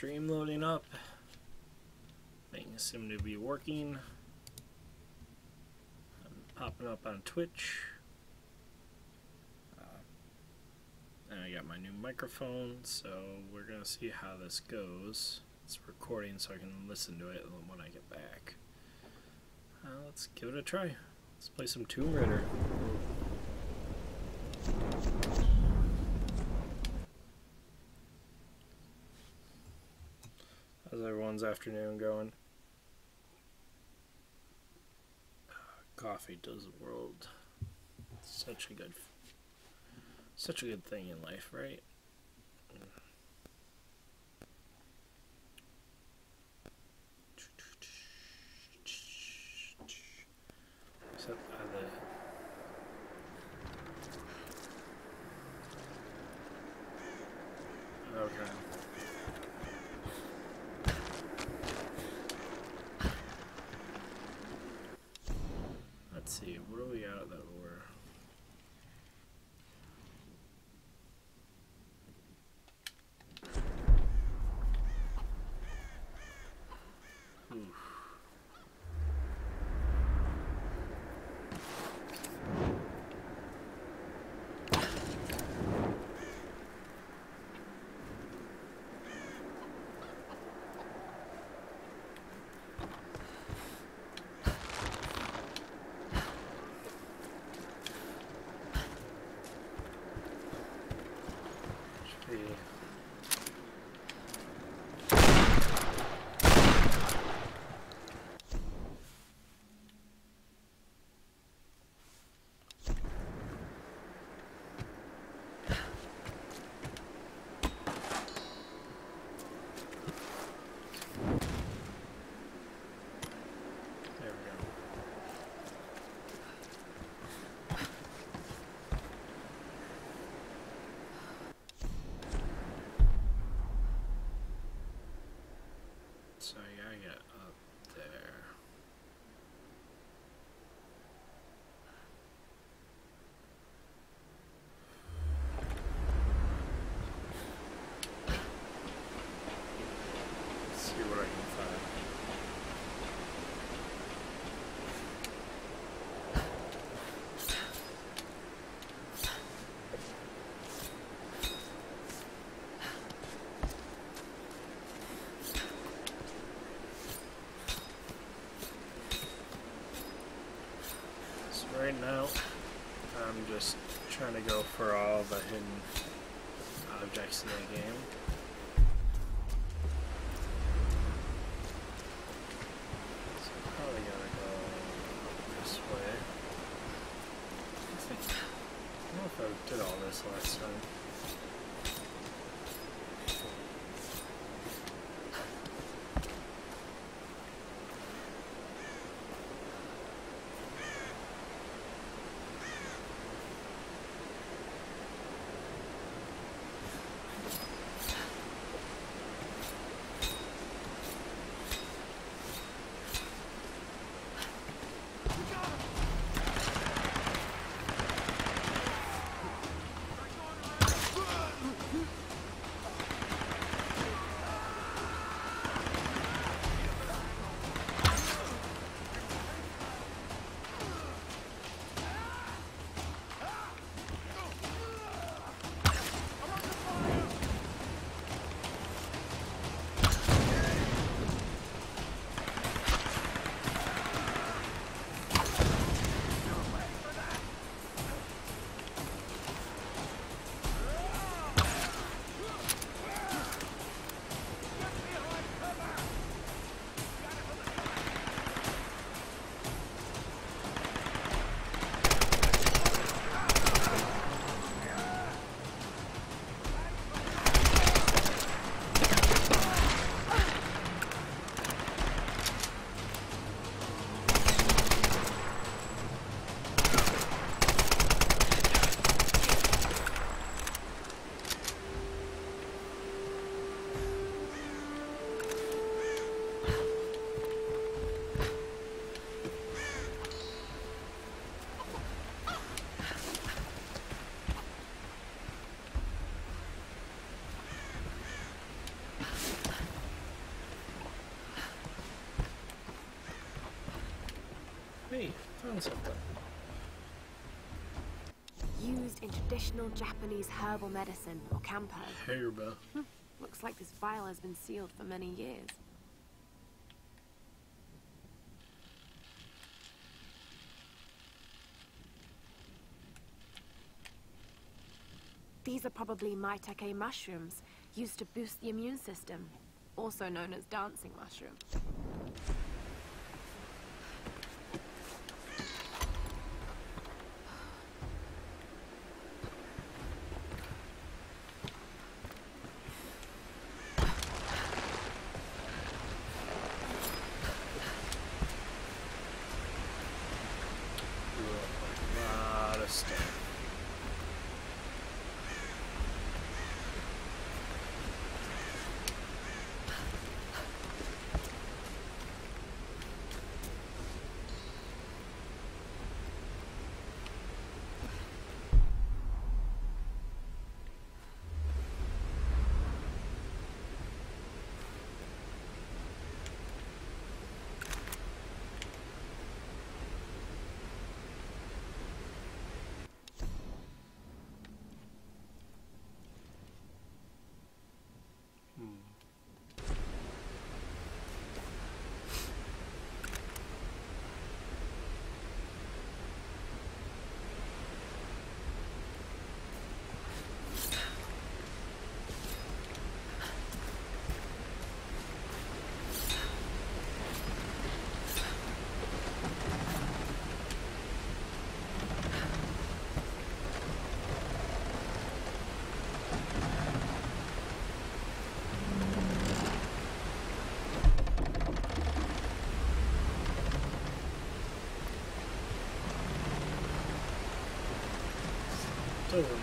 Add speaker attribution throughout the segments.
Speaker 1: stream loading up. Things seem to be working. I'm popping up on Twitch. Uh, and I got my new microphone, so we're gonna see how this goes. It's recording so I can listen to it when I get back. Uh, let's give it a try. Let's play some Tomb Raider. Afternoon going? Coffee does the world such a good such a good thing in life, right? Right now, I'm just trying to go for all the hidden objects in the game.
Speaker 2: Traditional Japanese herbal medicine, or kampo.
Speaker 1: Herba. Hmm.
Speaker 2: Looks like this vial has been sealed for many years. These are probably maitake mushrooms, used to boost the immune system, also known as dancing mushroom.
Speaker 1: A lot of stuff. Doesn't look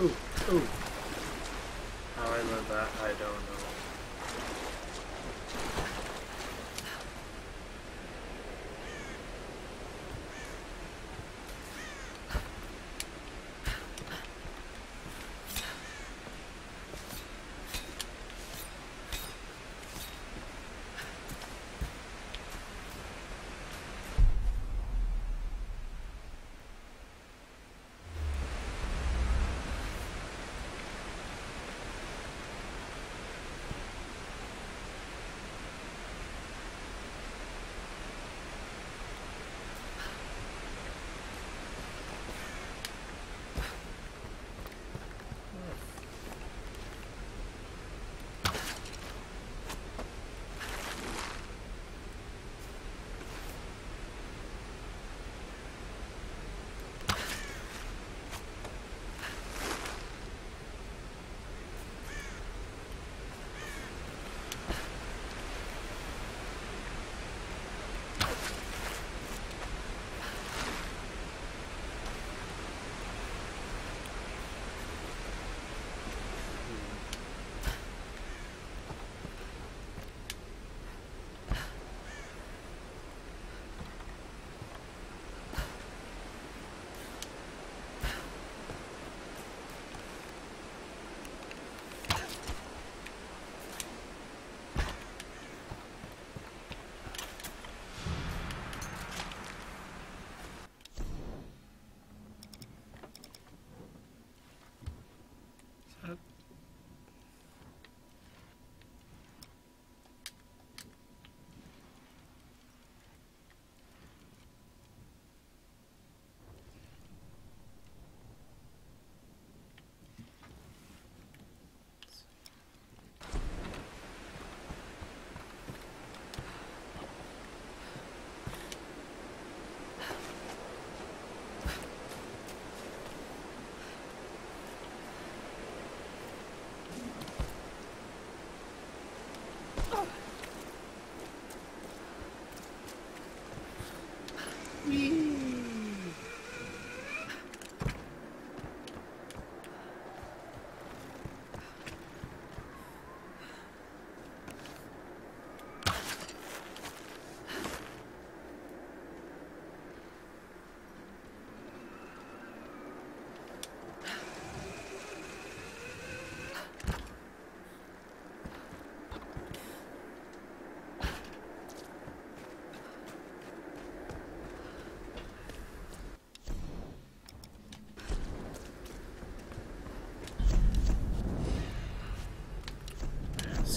Speaker 1: right. Ooh. How I learned that, I don't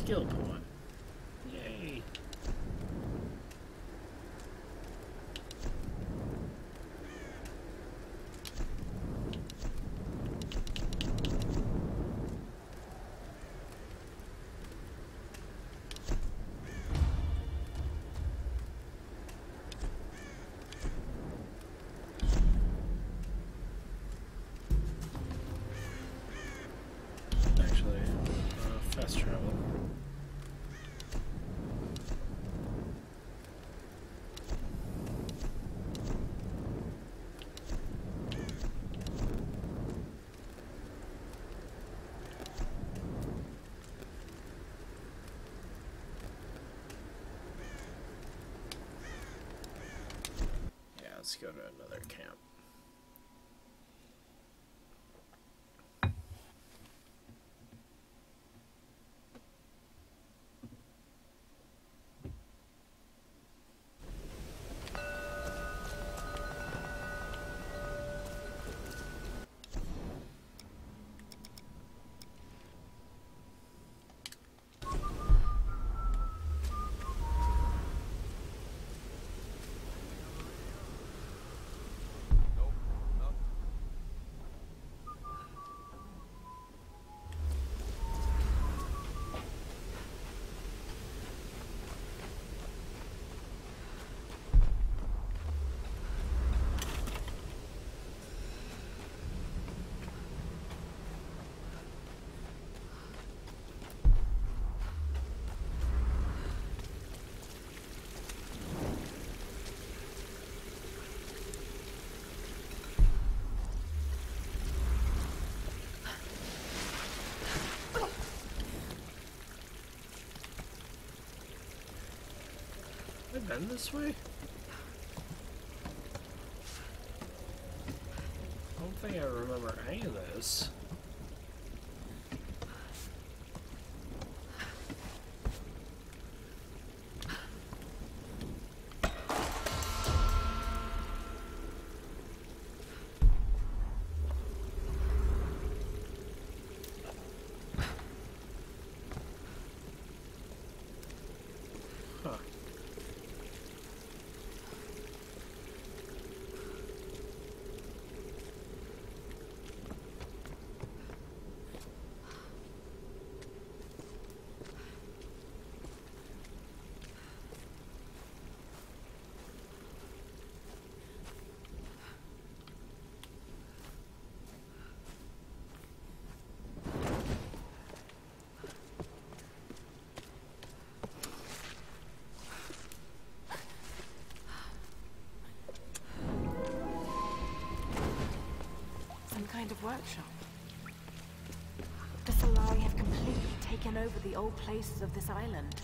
Speaker 1: skill go to another camp. Have I been this way? I don't think I remember any of this. Huh.
Speaker 2: Some kind of workshop. The Solarii have completely taken over the old places of this island.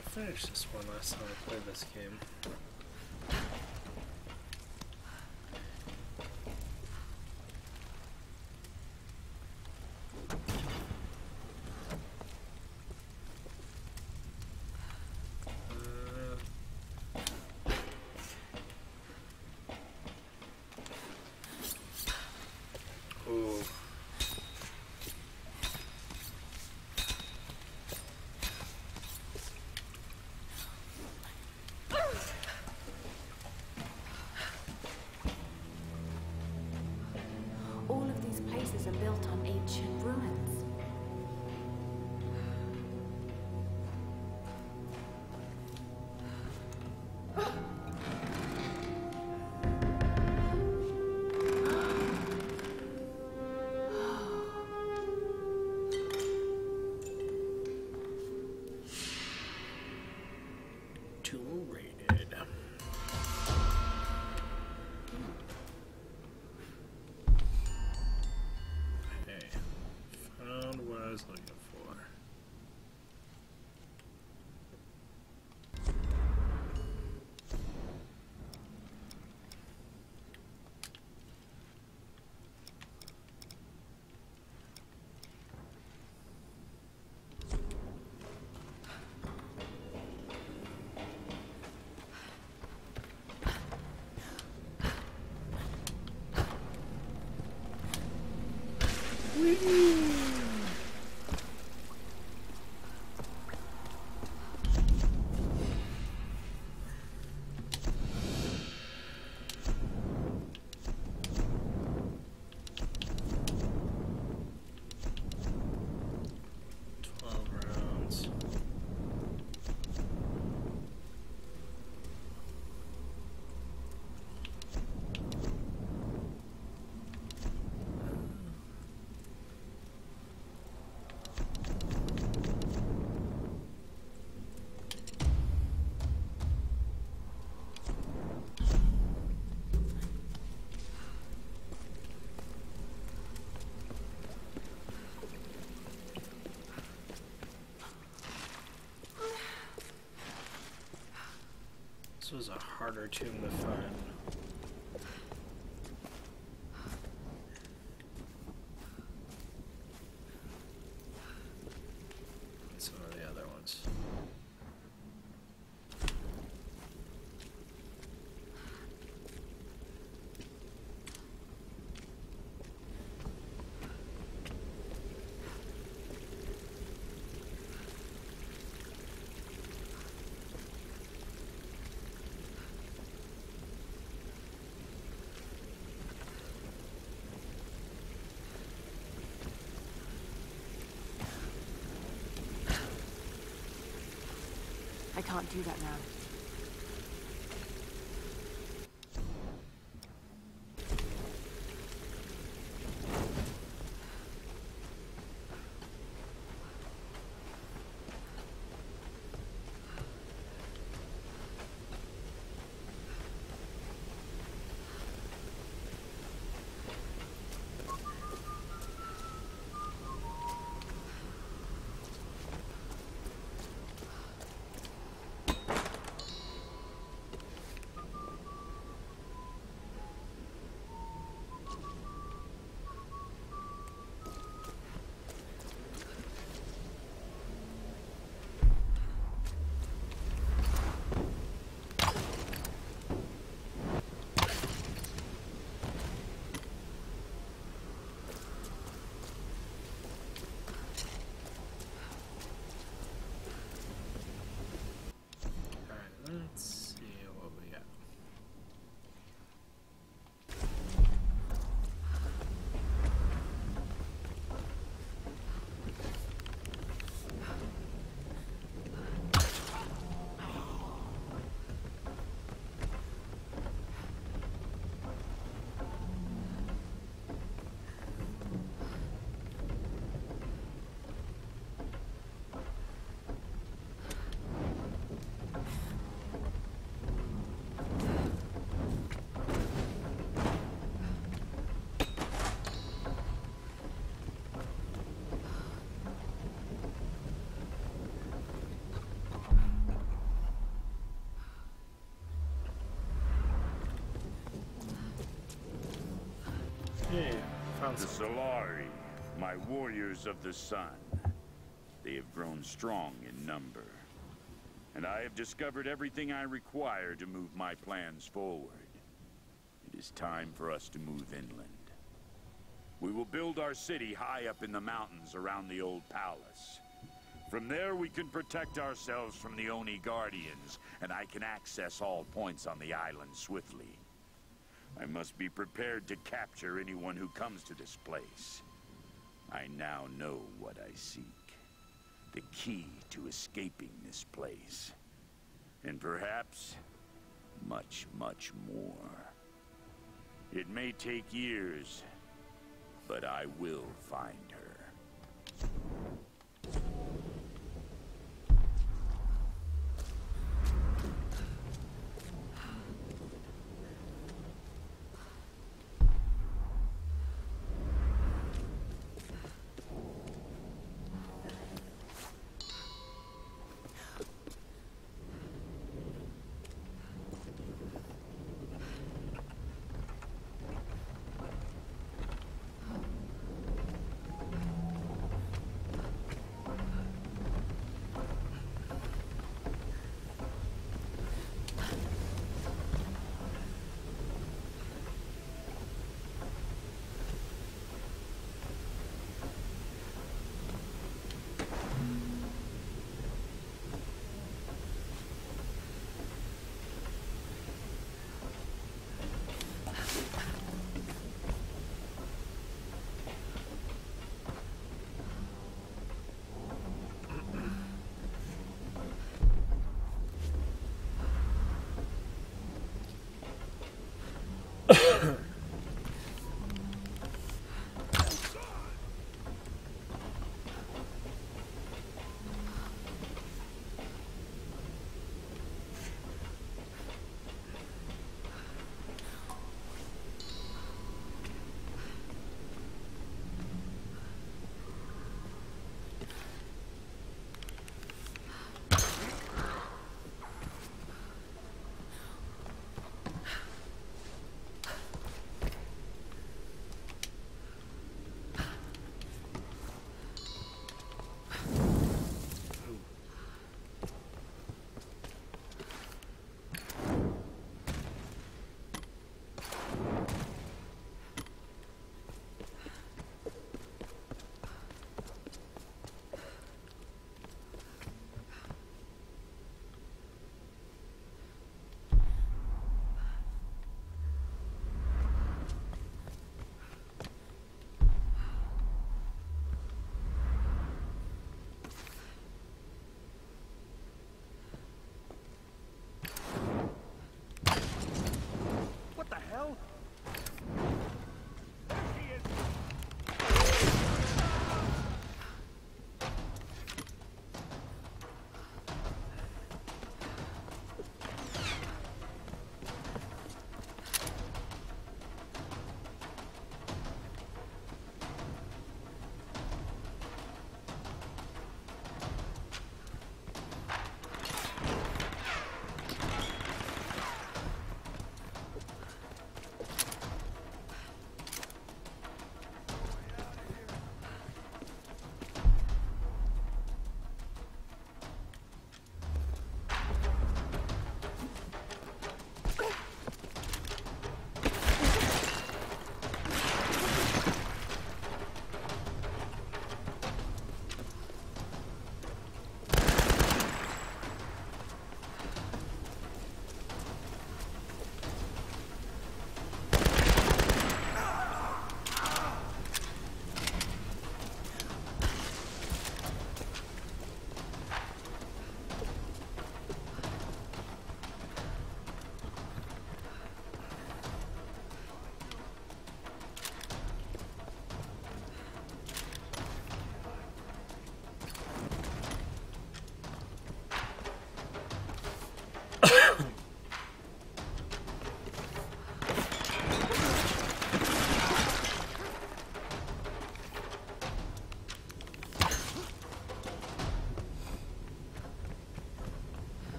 Speaker 1: I finished this one last time I played this game. Uh, Ooh.
Speaker 2: All of are built on ancient ruins.
Speaker 1: Twelve This was a harder tomb to find. than Some of the other ones.
Speaker 2: I can't do that now.
Speaker 3: The Solarii, my warriors of the sun. They have grown strong in number. And I have discovered everything I require to move my plans forward. It is time for us to move inland. We will build our city high up in the mountains around the old palace. From there, we can protect ourselves from the Oni Guardians, and I can access all points on the island swiftly. I must be prepared to capture anyone who comes to this place. I now know what I seek. The key to escaping this place. And perhaps, much, much more. It may take years, but I will find her.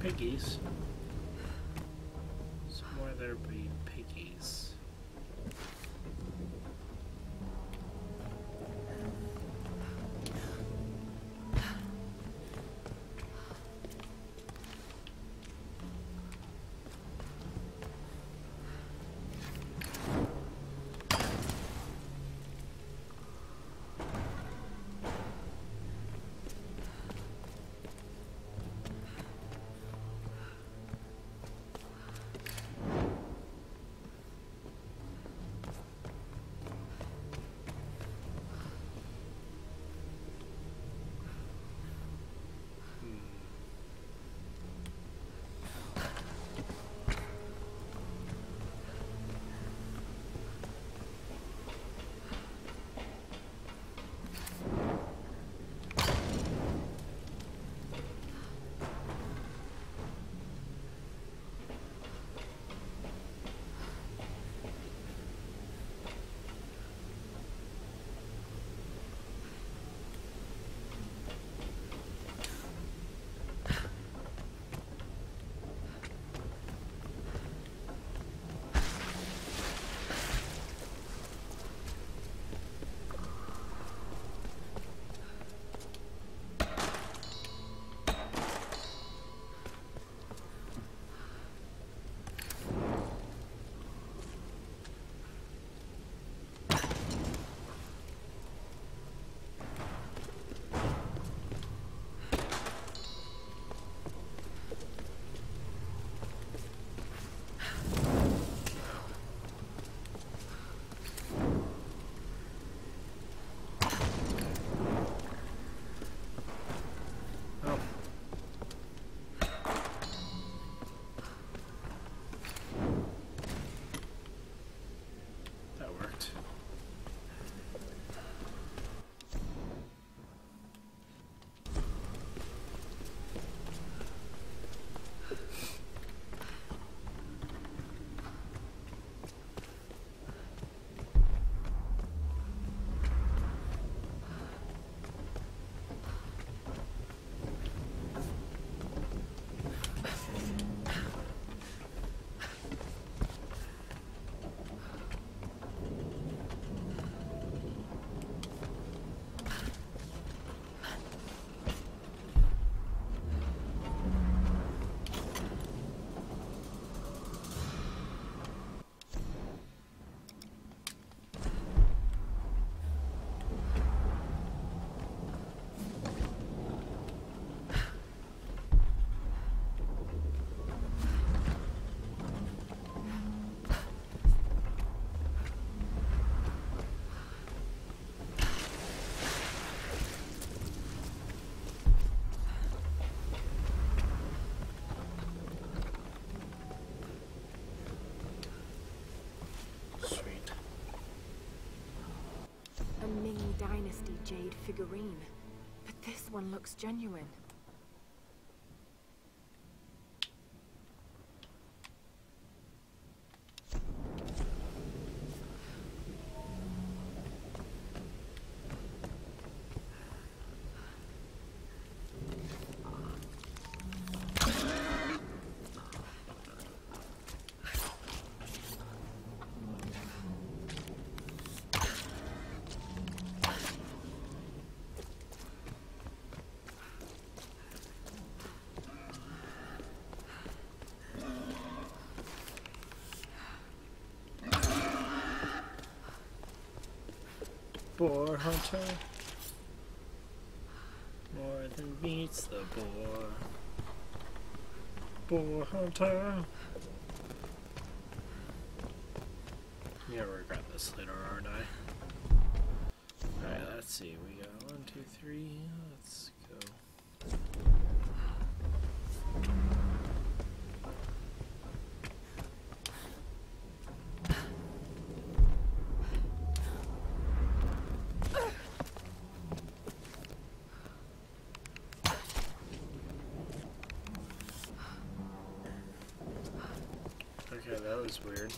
Speaker 1: Piggies. Somewhere there be
Speaker 2: Dynasty jade figurine. But this one looks genuine.
Speaker 1: Boar hunter. More than meets the boar. Boar hunter. I'm gonna regret this later, aren't I? Alright, let's see. We got one, two, three. Let's go. Okay, that was weird.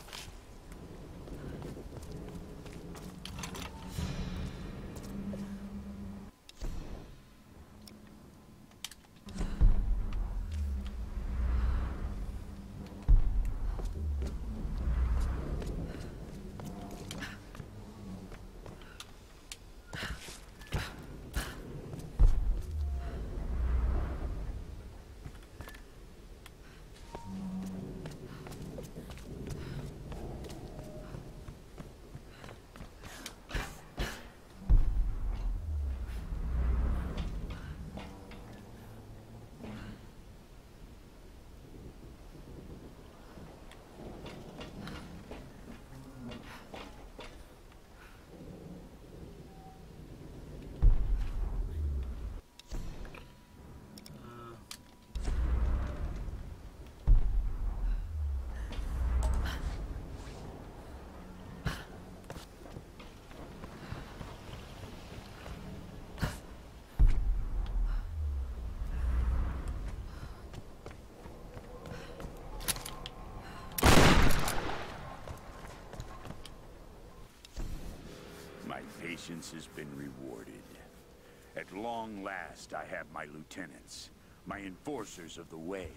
Speaker 3: Patience has been rewarded. At long last, I have my lieutenants, my enforcers of the way.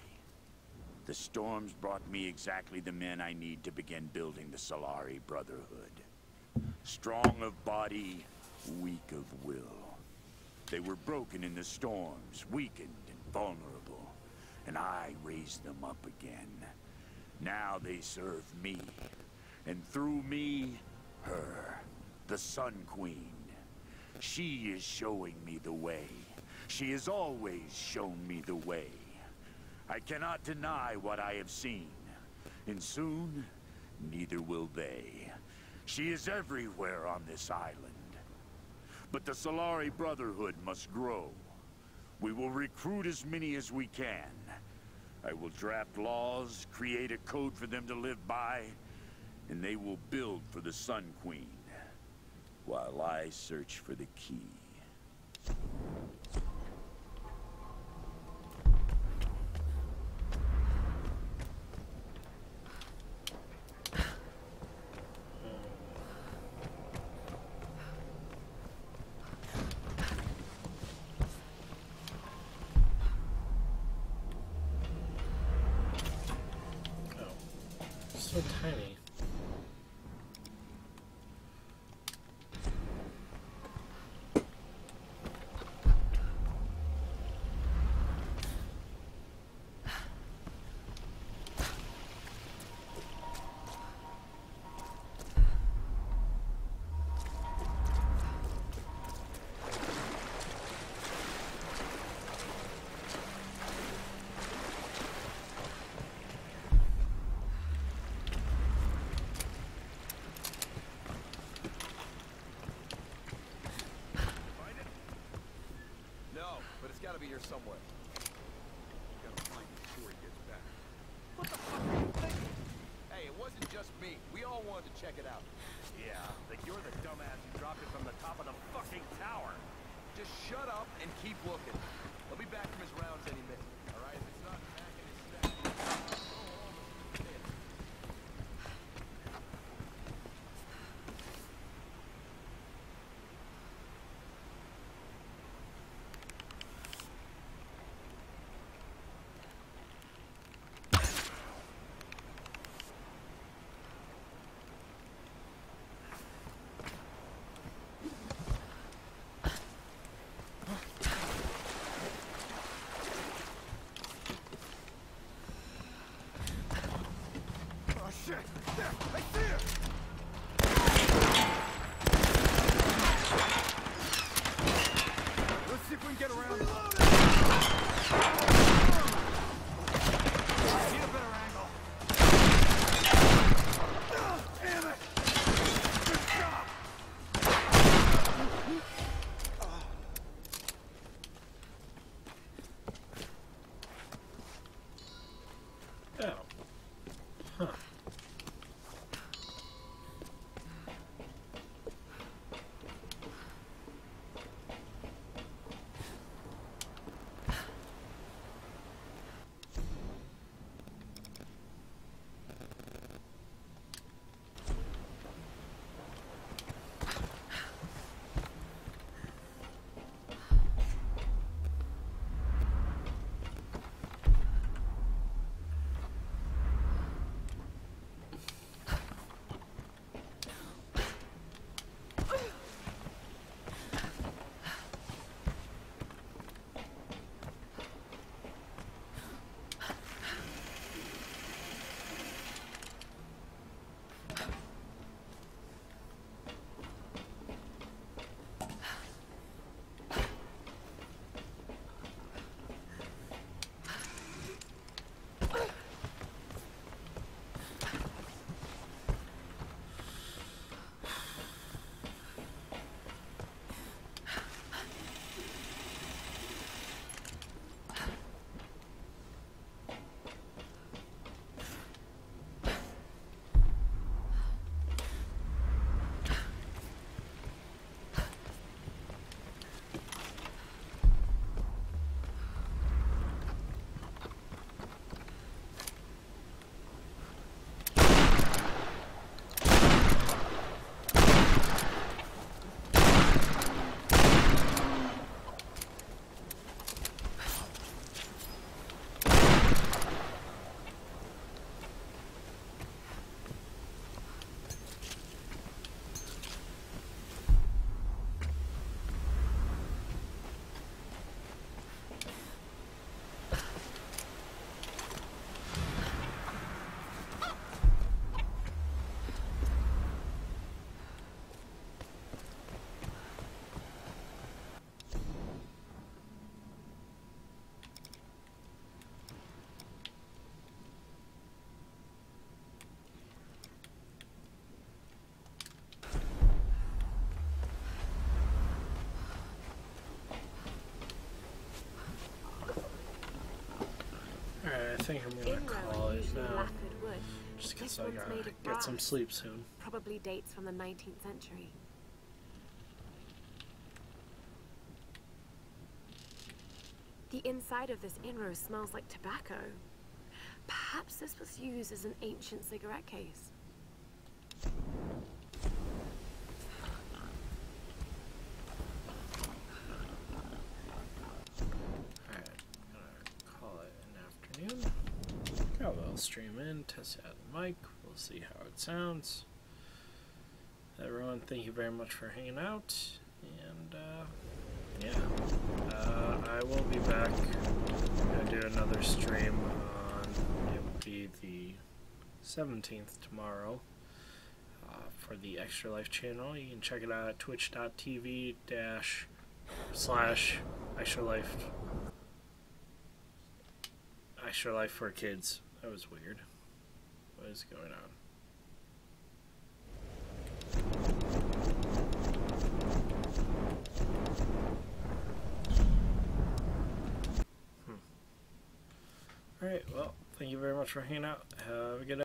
Speaker 3: The storms brought me exactly the men I need to begin building the Solarii Brotherhood. Strong of body, weak of will. They were broken in the storms, weakened and vulnerable, and I raised them up again. Now they serve me, and through me, her, the Sun Queen. She is showing me the way. She has always shown me the way. I cannot deny what I have seen, and soon, neither will they. She is everywhere on this island. But the Solarii Brotherhood must grow. We will recruit as many as we can. I will draft laws, create a code for them to live by, and they will build for the Sun Queen, while I search for the key.
Speaker 1: Oh, so tiny.
Speaker 4: Find it? No, but it's gotta be here somewhere. Gotta find it before he gets back. What the fuck are you thinking? Hey, it wasn't just me. We all wanted to check it out.
Speaker 5: Yeah, but you're the dumbass who dropped it from the top of the fucking tower.
Speaker 4: Just shut up and keep looking. He'll be back from his rounds any minute. All right? If it's not back in his stack, go home. Yeah. Oh shit! There! I see it!
Speaker 1: I think I'm gonna call it now. Just because I gotta get some sleep soon.
Speaker 2: Probably dates from the 19th century. The inside of this inro smells like tobacco. Perhaps this was used as an ancient cigarette case.
Speaker 1: Alright, I'm gonna call it an afternoon. Got a little test out the mic. We'll see how it sounds. Everyone, thank you very much for hanging out. And, uh, yeah. Uh, I will be back. Gonna do another stream on, it will be the 17th tomorrow. Uh, for the Extra Life channel, you can check it out at twitch.tv dash slash Extra Life Extra Life for Kids. That was weird. What is going on? Hmm. Alright, well, thank you very much for hanging out. Have a good